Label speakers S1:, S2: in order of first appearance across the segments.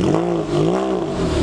S1: No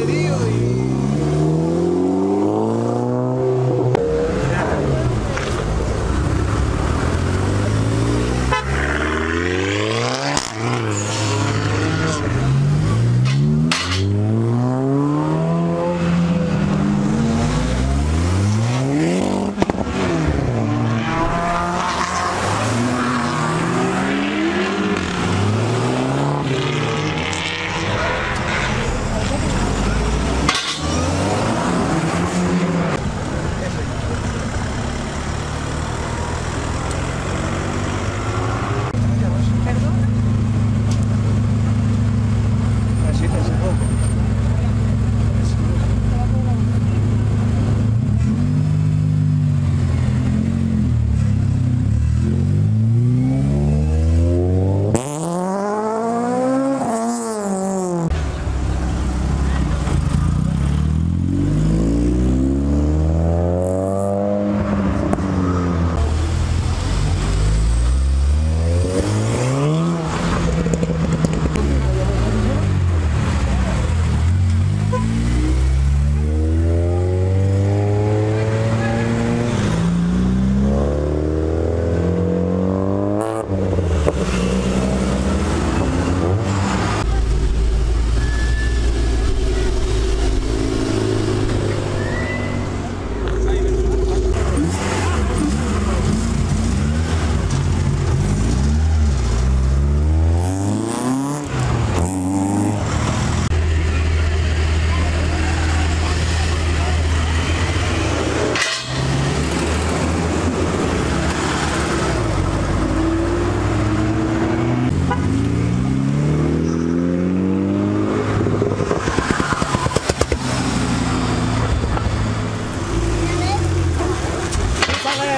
S1: batería.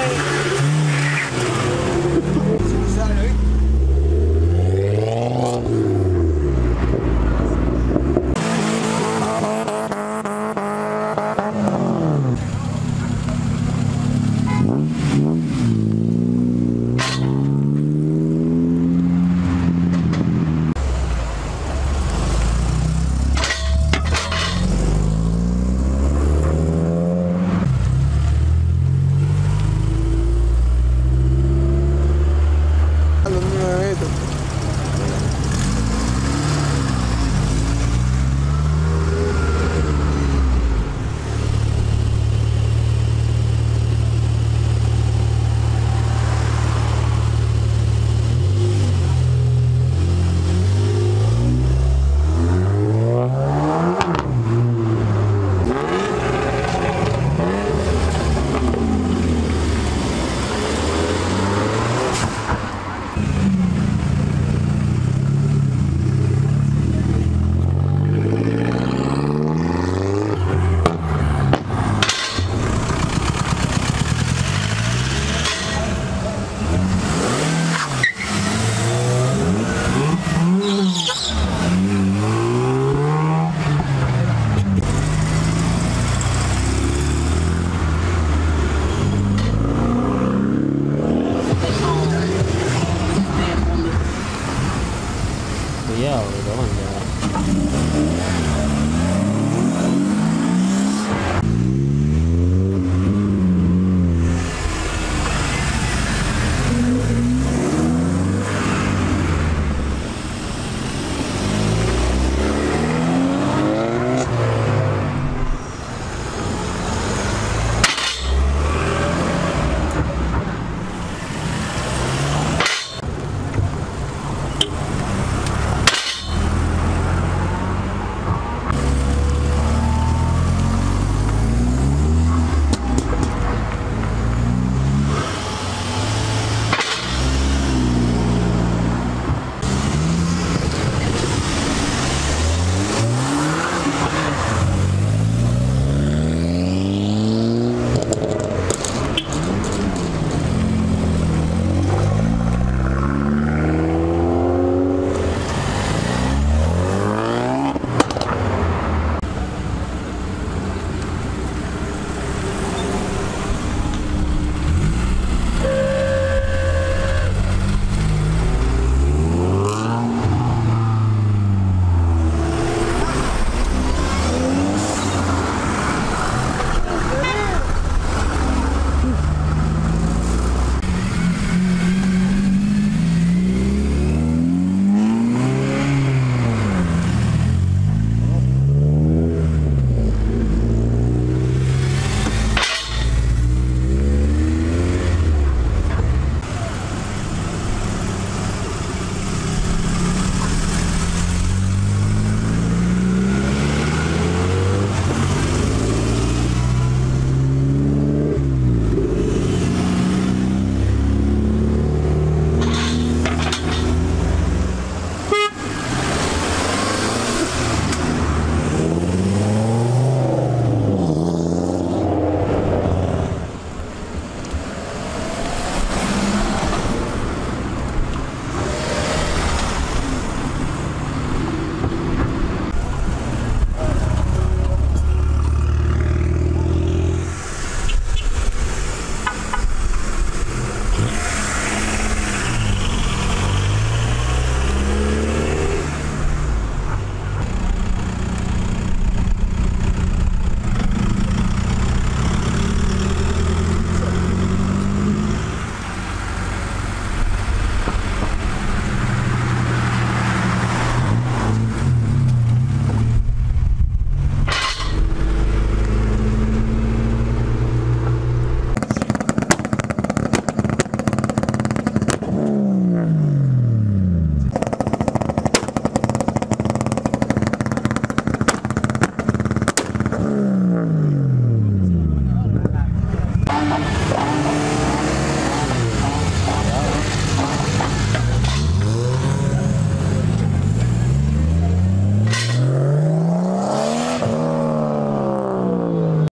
S1: Thank you.